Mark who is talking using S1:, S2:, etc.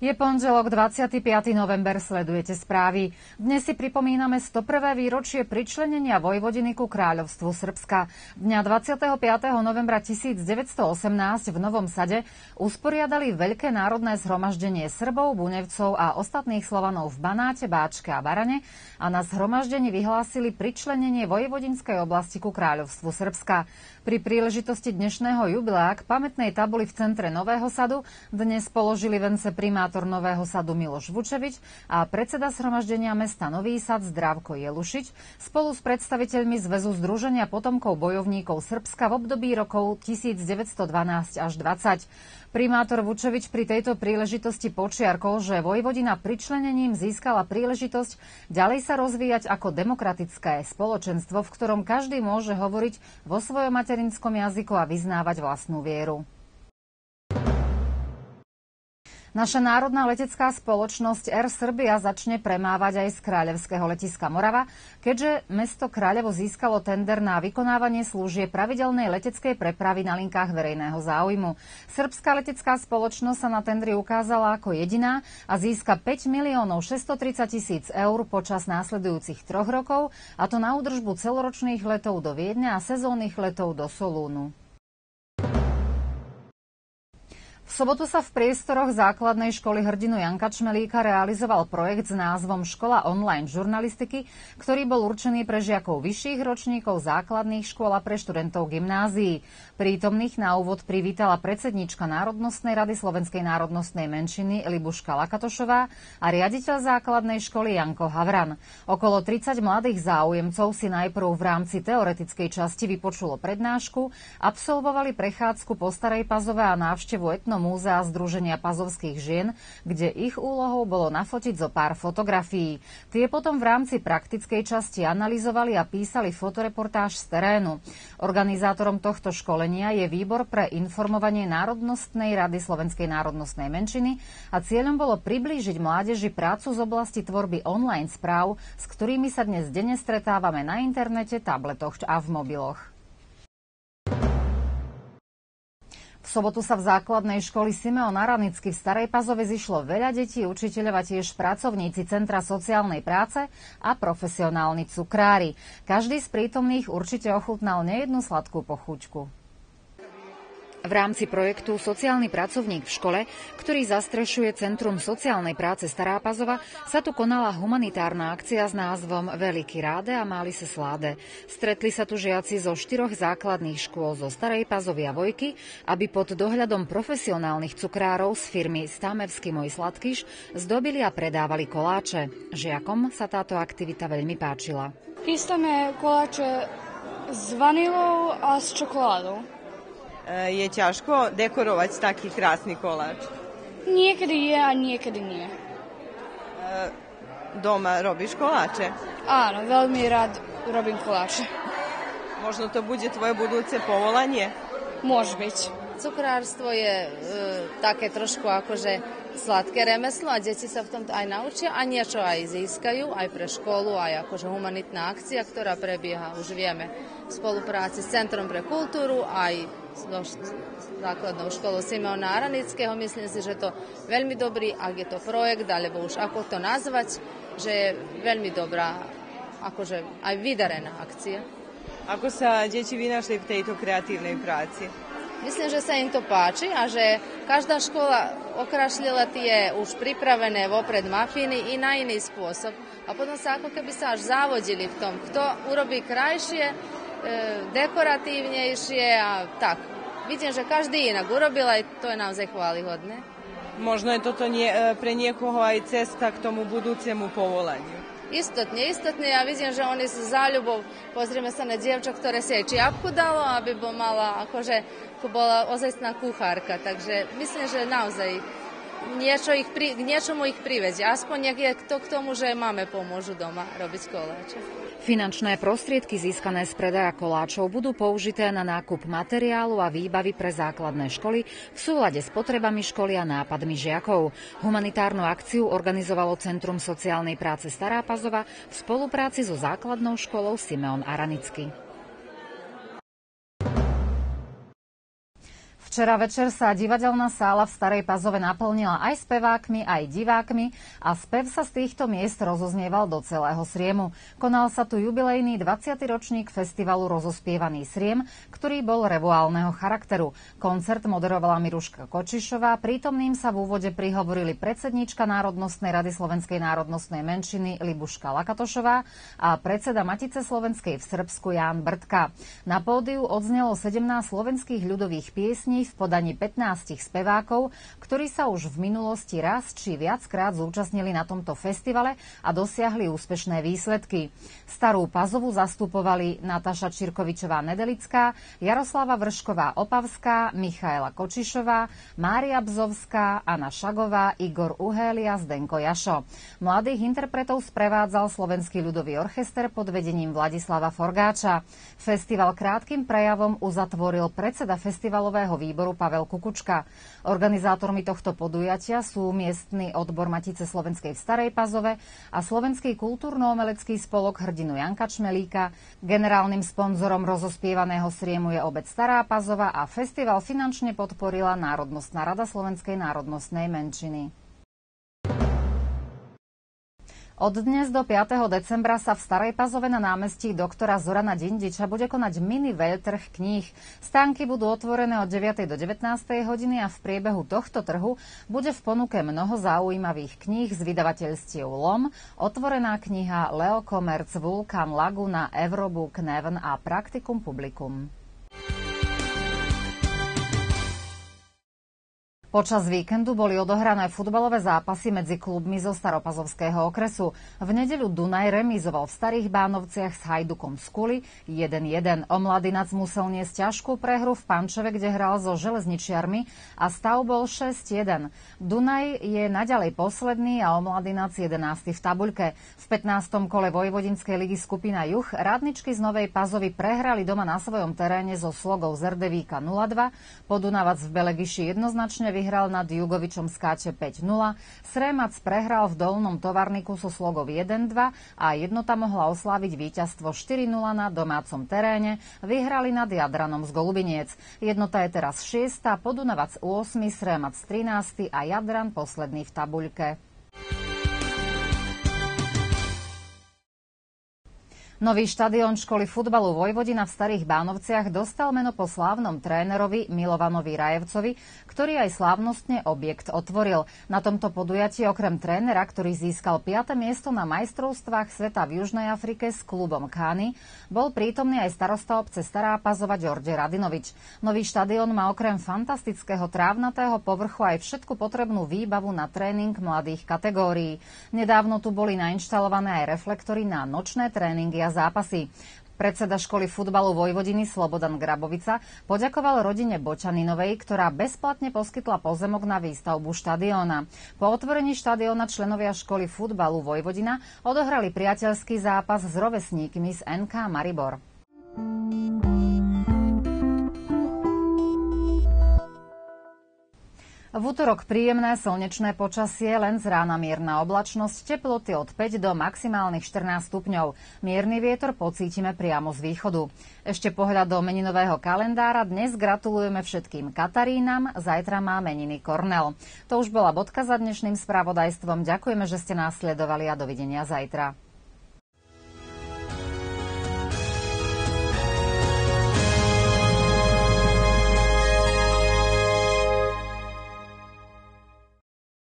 S1: Je pondelok 25. november, sledujete správy. Dnes si pripomíname 101. výročie pričlenenia Vojvodiny ku kráľovstvu Srbska. Dňa 25. novembra 1918 v Novom Sade usporiadali veľké národné zhromaždenie Srbov, Bunevcov a ostatných Slovanov v Banáte, Báčke a Barane a na zhromaždení vyhlásili pričlenenie Vojvodinskej oblasti ku kráľovstvu Srbska. Pri príležitosti dnešného jubilea k pamätnej tabuli v centre Nového Sadu dnes položili vence primátor primátor Nového sadu Miloš Vučevič a predseda zhromaždenia mesta Nový sad Zdravko Jelušič spolu s predstaviteľmi Zväzu Združenia potomkov bojovníkov Srbska v období rokov 1912 až 20. Primátor Vučevič pri tejto príležitosti počiarkol, že Vojvodina pričlenením získala príležitosť ďalej sa rozvíjať ako demokratické spoločenstvo, v ktorom každý môže hovoriť vo svojom materinskom jazyku a vyznávať vlastnú vieru. Naša národná letecká spoločnosť Air Serbia začne premávať aj z kráľevského letiska Morava, keďže mesto Kráľevo získalo tender na vykonávanie služie pravidelnej leteckej prepravy na linkách verejného záujmu. Srbská letecká spoločnosť sa na tendri ukázala ako jediná a získa 5 miliónov 630 tisíc eur počas následujúcich troch rokov, a to na údržbu celoročných letov do Viedne a sezónnych letov do Solúnu. Sobotu sa v priestoroch základnej školy hrdinu Janka Čmelíka realizoval projekt s názvom Škola online žurnalistiky, ktorý bol určený pre žiakov vyšších ročníkov základných škôl a pre študentov gymnázií. Prítomných na úvod privítala predsednička Národnostnej rady Slovenskej národnostnej menšiny Libuška Lakatošová a riaditeľ základnej školy Janko Havran. Okolo 30 mladých záujemcov si najprv v rámci teoretickej časti vypočulo prednášku, absolvovali prechádzku po Starej Pazove a návštevu etnom múzea Združenia pazovských žien, kde ich úlohou bolo nafotiť zo pár fotografií. Tie potom v rámci praktickej časti analyzovali a písali fotoreportáž z terénu. Organizátorom tohto školenia je Výbor pre informovanie Národnostnej rady Slovenskej národnostnej menšiny a cieľom bolo priblížiť mládeži prácu z oblasti tvorby online správ, s ktorými sa dnes denne stretávame na internete, tabletoch a v mobiloch. Sobotu sa v základnej školy Simeon Aranicky v Starej Pazove zišlo veľa detí, učiteľov a tiež pracovníci Centra sociálnej práce a profesionálni cukrári. Každý z prítomných určite ochutnal nejednú sladkú pochuťku. V rámci projektu Sociálny pracovník v škole, ktorý zastrešuje Centrum sociálnej práce Stará Pazova, sa tu konala humanitárna akcia s názvom Veľký ráde a Máli sa sláde. Stretli sa tu žiaci zo štyroch základných škôl zo Starej Pazovy a Vojky, aby pod dohľadom profesionálnych cukrárov z firmy Stamevský môj sladkyš zdobili a predávali koláče. Žiakom sa táto aktivita veľmi páčila.
S2: Chystáme koláče s vanilou a s čokoládou.
S3: E, je ťažko dekorovať taký krásny koláč?
S2: Niekedy je a niekedy nie. E,
S3: doma robíš koláče?
S2: Áno, veľmi rád robím koláče.
S3: Možno to bude tvoje budúce povolanie?
S2: Môže byť.
S4: Cukrárstvo je e, také trošku akože sladké remeslo a deti sa v tomto aj naučia a niečo aj získajú, aj pre školu, aj akože humanitná akcia, ktorá prebieha, už vieme, v spolupráci s Centrom pre kultúru, aj s základnou školou Simeona Aranického. Myslím si, že to veľmi dobrý, ak je to projekt, alebo už ako to nazvať, že je veľmi dobrá, akože aj vydarená akcia.
S3: Ako sa deti vynašli v tejto kreatívnej práci?
S4: Myslím, že sa im to páči a že každá škola okrašlila tie už pripravené vopred mafiny i na iný spôsob. A potom sa ako keby sa až závodili v tom, kto urobí krajšie, e, dekoratívnejšie a tak. Vidím, že každý inak urobil, aj to je naozaj chválihodné.
S3: Možno je toto nie, e, pre niekoho aj cesta k tomu budúcemu povolaniu.
S4: Istotne, istotne. Ja vidím, že oni sú záľubou. Pozrieme sa na dievča, ktoré si aj čiapku dalo, aby bo mala, akože, ako bola ozajstná kuchárka. Takže myslím, že naozaj niečo ich pri, k niečomu ich privedie. Aspoň je to k tomu, že máme pomôžu doma robiť koláče.
S1: Finančné prostriedky získané z predaja koláčov budú použité na nákup materiálu a výbavy pre základné školy v súlade s potrebami školy a nápadmi žiakov. Humanitárnu akciu organizovalo Centrum sociálnej práce Stará Pazova v spolupráci so základnou školou Simeon Aranicky. Včera večer sa divadelná sála v Starej Pazove naplnila aj spevákmi, aj divákmi a spev sa z týchto miest rozoznieval do celého Sriemu. Konal sa tu jubilejný 20. ročník festivalu Rozospievaný Sriem, ktorý bol revuálneho charakteru. Koncert moderovala Miruška Kočišová, prítomným sa v úvode prihovorili predsedníčka Národnostnej rady Slovenskej národnostnej menšiny Libuška Lakatošová a predseda Matice Slovenskej v Srbsku Ján Brtka. Na pódiu odznelo 17 slovenských ľudových piesní v podaní 15 spevákov, ktorí sa už v minulosti raz či viackrát zúčastnili na tomto festivale a dosiahli úspešné výsledky. Starú Pazovu zastupovali Nataša Čirkovičová Nedelická, Jaroslava Vršková Opavská, Michaela Kočišová, Mária Bzovská, Anna Šagová, Igor Uhélia, Zdenko Jašo. Mladých interpretov sprevádzal Slovenský ľudový orchester pod vedením Vladislava Forgáča. Festival krátkým prejavom uzatvoril predseda festivalového výboru výboru Pavel Kukučka. Organizátormi tohto podujatia sú miestny odbor Matice Slovenskej v Starej Pazove a Slovenský kultúrno-omelecký spolok hrdinu Janka Čmelíka. Generálnym sponzorom rozospievaného sriemu je obec Stará Pazova a festival finančne podporila Národnostná rada Slovenskej národnostnej menšiny. Od dnes do 5. decembra sa v Starej Pazove na námestí doktora Zorana Dindiča bude konať mini veľtrh kníh. Stánky budú otvorené od 9. do 19. hodiny a v priebehu tohto trhu bude v ponuke mnoho zaujímavých kníh z vydavateľstiev LOM, otvorená kniha Leo Komerc, Vulkan, Laguna, Eurobook, Neven a Praktikum Publikum. Počas víkendu boli odohrané futbalové zápasy medzi klubmi zo Staropazovského okresu. V nedeľu Dunaj remizoval v Starých Bánovciach s Hajdukom z Kuli 1-1. Omladinac musel niesť ťažkú prehru v Pančeve, kde hral so železničiarmi a stav bol 6-1. Dunaj je naďalej posledný a Omladinac 11. v tabuľke. V 15. kole Vojvodinskej ligy skupina Juch radničky z Novej Pazovy prehrali doma na svojom teréne so slogou Zerdevíka 0-2. Podunavac v Belegiši jednoznačne vyhral nad Jugovičom skáče 5-0, Sremac prehral v Dolnom Tovarniku so slogov 1-2 a jednota mohla osláviť víťazstvo 4-0 na domácom teréne, vyhrali nad Jadranom z Golubiniec. Jednota je teraz 6, Podunavac 8, Sremac 13 a Jadran posledný v tabuľke. Nový štadión školy futbalu Vojvodina v Starých Bánovciach dostal meno po slávnom trénerovi Milovanovi Rajevcovi, ktorý aj slávnostne objekt otvoril. Na tomto podujatí okrem trénera, ktorý získal 5. miesto na majstrovstvách sveta v Južnej Afrike s klubom Kány, bol prítomný aj starosta obce Stará Pazova Ďorđe Radinovič. Nový štadión má okrem fantastického trávnatého povrchu aj všetku potrebnú výbavu na tréning mladých kategórií. Nedávno tu boli nainštalované aj reflektory na nočné tréningy zápasy. Predseda školy futbalu Vojvodiny Slobodan Grabovica poďakoval rodine Bočaninovej, ktorá bezplatne poskytla pozemok na výstavbu štadióna. Po otvorení štadióna členovia školy futbalu Vojvodina odohrali priateľský zápas s rovesníkmi z NK Maribor. V útorok príjemné slnečné počasie, len z rána mierna oblačnosť, teploty od 5 do maximálnych 14 stupňov. Mierny vietor pocítime priamo z východu. Ešte pohľad do meninového kalendára. Dnes gratulujeme všetkým Katarínam, zajtra má meniny Kornel. To už bola bodka za dnešným spravodajstvom. Ďakujeme, že ste nás sledovali a dovidenia zajtra.